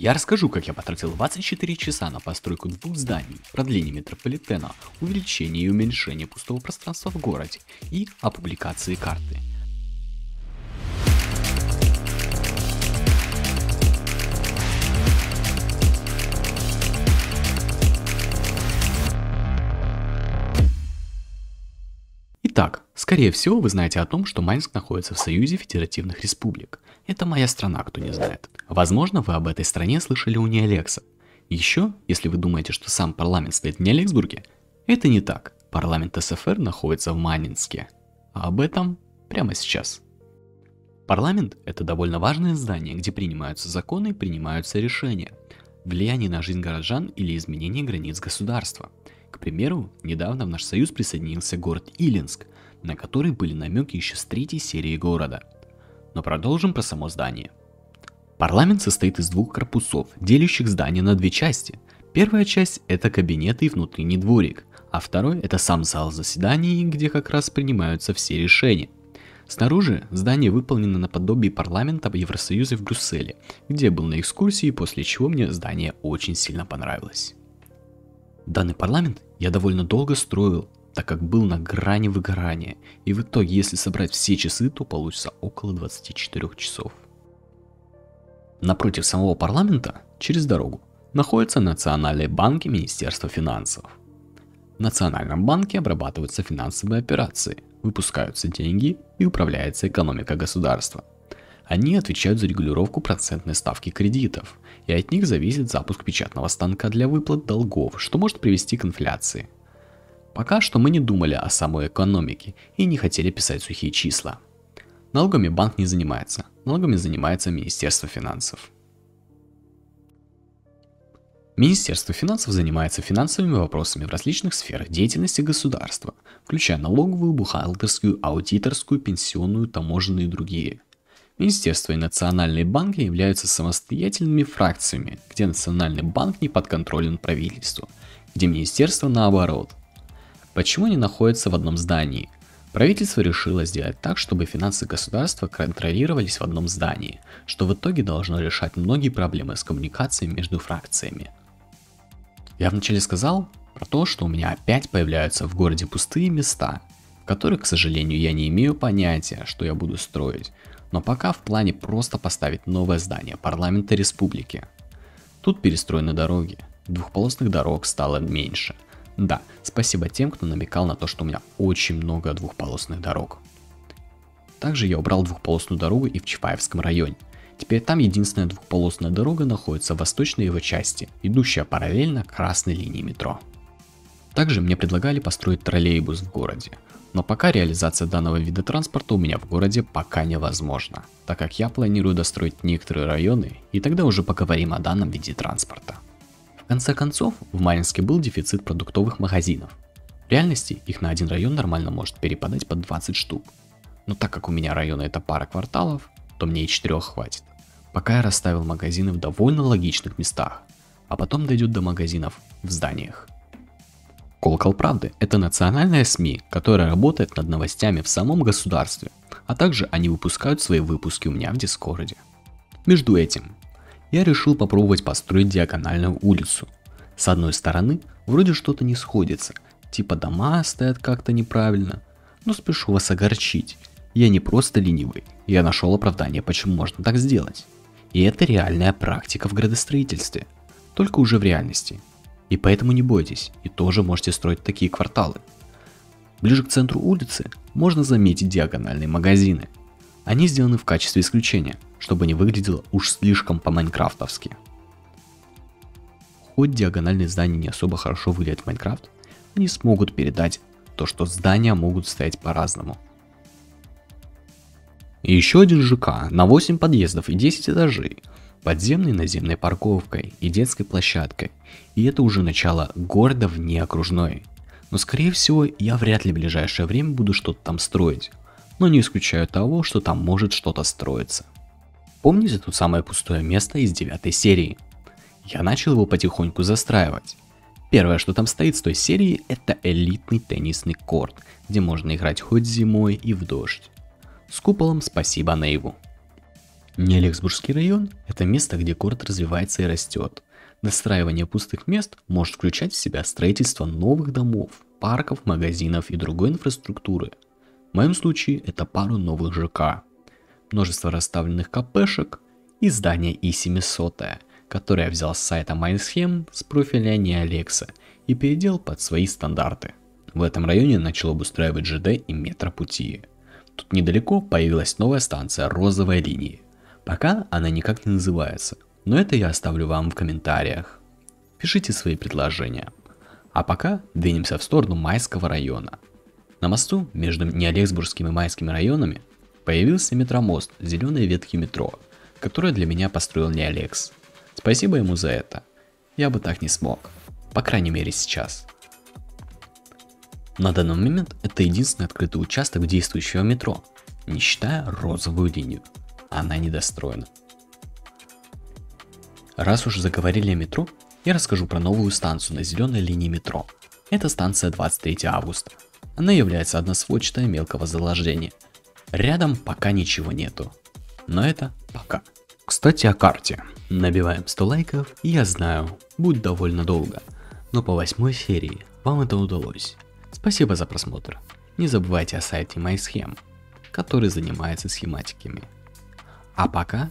Я расскажу, как я потратил 24 часа на постройку двух зданий, продление метрополитена, увеличение и уменьшение пустого пространства в городе и о карты. Скорее всего вы знаете о том, что Майнск находится в Союзе Федеративных Республик. Это моя страна, кто не знает. Возможно, вы об этой стране слышали у Неолекса. Еще, если вы думаете, что сам парламент стоит в Неолексбурге, это не так. Парламент СФР находится в Манинске. А об этом прямо сейчас. Парламент – это довольно важное здание, где принимаются законы и принимаются решения. Влияние на жизнь горожан или изменение границ государства – к примеру, недавно в наш союз присоединился город Илинск, на который были намеки еще с третьей серии города. Но продолжим про само здание. Парламент состоит из двух корпусов, делящих здание на две части. Первая часть это кабинеты и внутренний дворик, а второй это сам зал заседаний, где как раз принимаются все решения. Снаружи здание выполнено наподобие парламента Евросоюза в Брюсселе, где был на экскурсии, после чего мне здание очень сильно понравилось. Данный парламент я довольно долго строил, так как был на грани выгорания, и в итоге, если собрать все часы, то получится около 24 часов. Напротив самого парламента, через дорогу, находятся национальные банки Министерства финансов. В Национальном банке обрабатываются финансовые операции, выпускаются деньги и управляется экономика государства. Они отвечают за регулировку процентной ставки кредитов, и от них зависит запуск печатного станка для выплат долгов, что может привести к инфляции. Пока что мы не думали о самой экономике и не хотели писать сухие числа. Налогами банк не занимается, налогами занимается Министерство финансов. Министерство финансов занимается финансовыми вопросами в различных сферах деятельности государства, включая налоговую, бухгалтерскую, аудиторскую, пенсионную, таможенную и другие – Министерство и национальные банки являются самостоятельными фракциями, где национальный банк не подконтролен правительству, где министерство наоборот. Почему они находятся в одном здании? Правительство решило сделать так, чтобы финансы государства контролировались в одном здании, что в итоге должно решать многие проблемы с коммуникацией между фракциями. Я вначале сказал про то, что у меня опять появляются в городе пустые места, в которых, к сожалению, я не имею понятия, что я буду строить, но пока в плане просто поставить новое здание парламента республики. Тут перестроены дороги, двухполосных дорог стало меньше. Да, спасибо тем, кто намекал на то, что у меня очень много двухполосных дорог. Также я убрал двухполосную дорогу и в Чапаевском районе. Теперь там единственная двухполосная дорога находится в восточной его части, идущая параллельно красной линии метро. Также мне предлагали построить троллейбус в городе, но пока реализация данного вида транспорта у меня в городе пока невозможна, так как я планирую достроить некоторые районы и тогда уже поговорим о данном виде транспорта. Конце концов, в Маринске был дефицит продуктовых магазинов. В реальности их на один район нормально может перепадать по 20 штук. Но так как у меня районы это пара кварталов, то мне и 4 хватит. Пока я расставил магазины в довольно логичных местах, а потом дойдет до магазинов в зданиях. Колокол Правды – это национальная СМИ, которая работает над новостями в самом государстве, а также они выпускают свои выпуски у меня в Дискорде. Между этим, я решил попробовать построить диагональную улицу. С одной стороны, вроде что-то не сходится, типа дома стоят как-то неправильно, но спешу вас огорчить. Я не просто ленивый, я нашел оправдание, почему можно так сделать. И это реальная практика в градостроительстве, только уже в реальности – и поэтому не бойтесь, и тоже можете строить такие кварталы. Ближе к центру улицы можно заметить диагональные магазины. Они сделаны в качестве исключения, чтобы не выглядело уж слишком по-майнкрафтовски. Хоть диагональные здания не особо хорошо выглядят в Майнкрафт, они смогут передать то, что здания могут стоять по-разному. Еще один ЖК на 8 подъездов и 10 этажей – подземной наземной парковкой и детской площадкой. И это уже начало города вне окружной. Но скорее всего я вряд ли в ближайшее время буду что-то там строить. Но не исключаю того, что там может что-то строиться. Помните то самое пустое место из девятой серии? Я начал его потихоньку застраивать. Первое, что там стоит с той серии, это элитный теннисный корт, где можно играть хоть зимой и в дождь. С куполом спасибо Нейву. Нелексбургский район – это место, где город развивается и растет. Настраивание пустых мест может включать в себя строительство новых домов, парков, магазинов и другой инфраструктуры. В моем случае это пару новых ЖК, множество расставленных КПшек и здание И-700, которое я взял с сайта MindSchem с профиля не Алекса и переделал под свои стандарты. В этом районе начал обустраивать ЖД и метропути. Тут недалеко появилась новая станция розовой линии. Пока она никак не называется, но это я оставлю вам в комментариях. Пишите свои предложения. А пока двинемся в сторону Майского района. На мосту между Неолексбургским и Майскими районами появился метромост зеленой ветки метро, которое для меня построил Неолекс. Спасибо ему за это. Я бы так не смог. По крайней мере сейчас. На данный момент это единственный открытый участок действующего метро, не считая розовую линию. Она недостроена. Раз уж заговорили о метро, я расскажу про новую станцию на зеленой линии метро. Это станция 23 августа. Она является односводчатой мелкого заложения. Рядом пока ничего нету. Но это пока. Кстати о карте. Набиваем 100 лайков, я знаю, будет довольно долго. Но по восьмой серии вам это удалось. Спасибо за просмотр. Не забывайте о сайте MySchem, который занимается схематиками. А пока